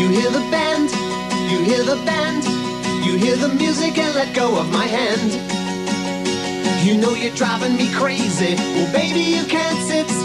You hear the band, you hear the band, you hear the music and let go of my hand. You know you're driving me crazy. Well, baby, you can't sit still.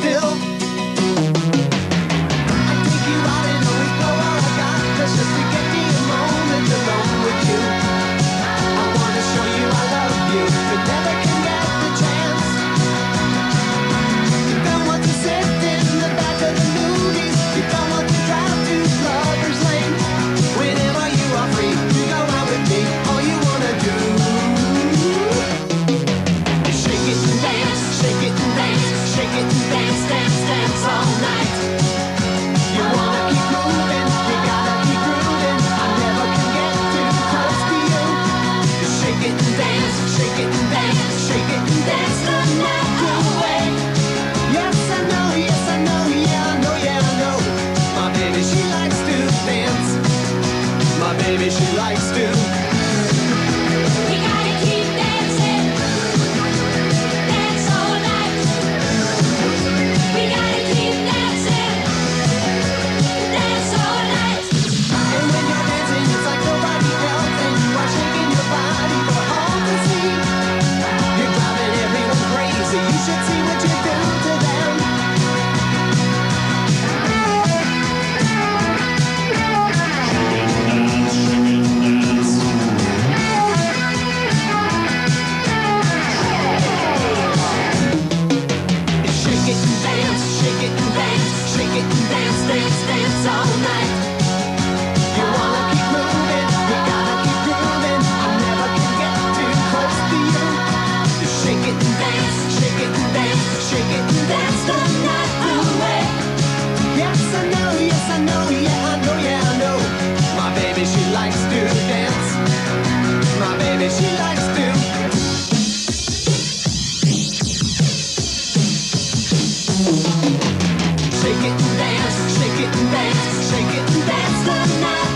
maybe she likes to shake it and dance, shake it and dance, shake it and dance the night.